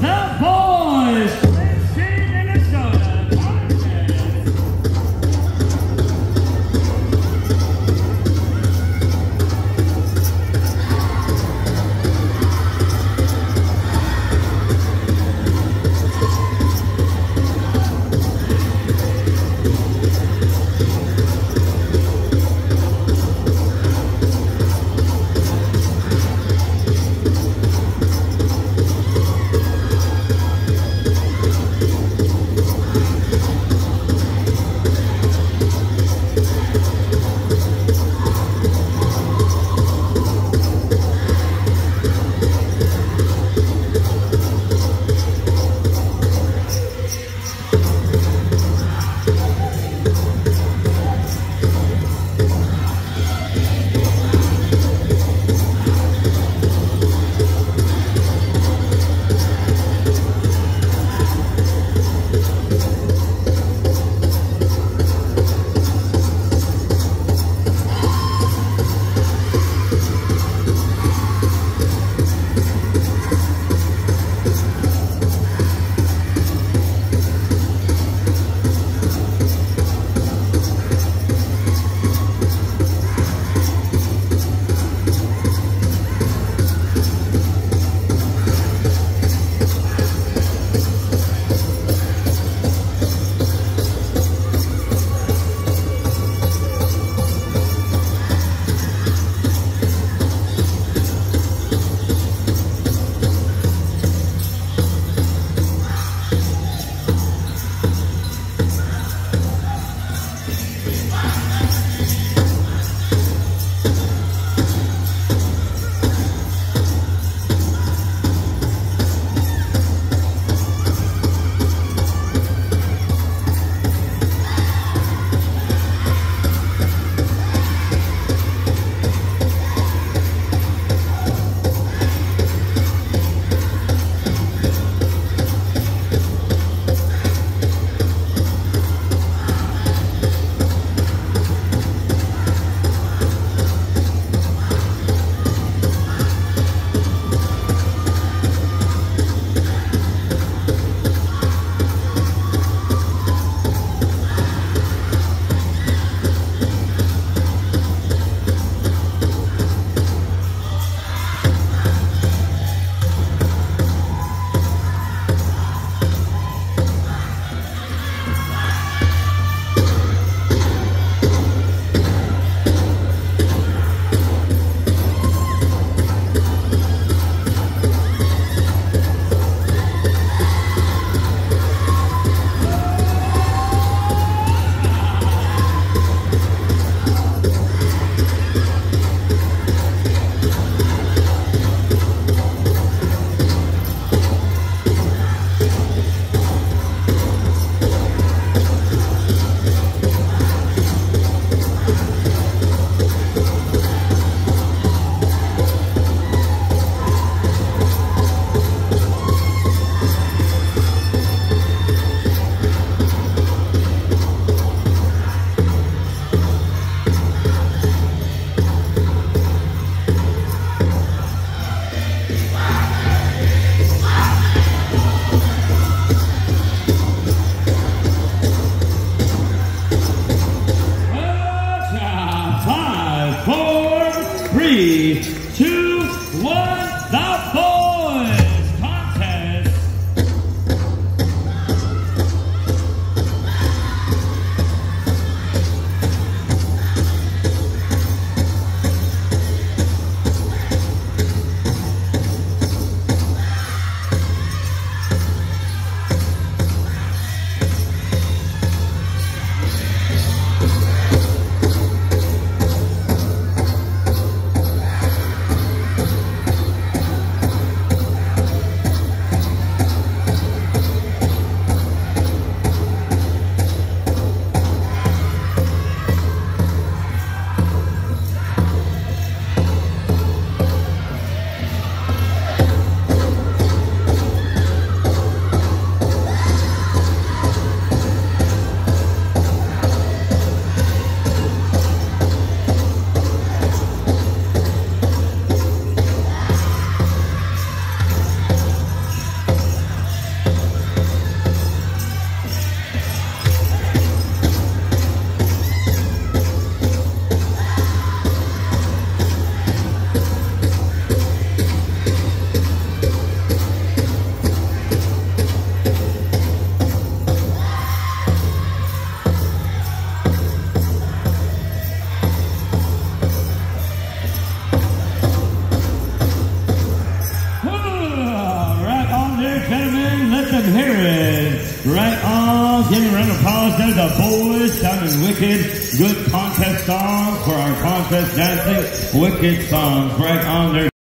the three. Harris. Right off, giving a round of applause That is the boys. Sounding wicked. Good contest song for our contest dancing. Wicked songs right on there.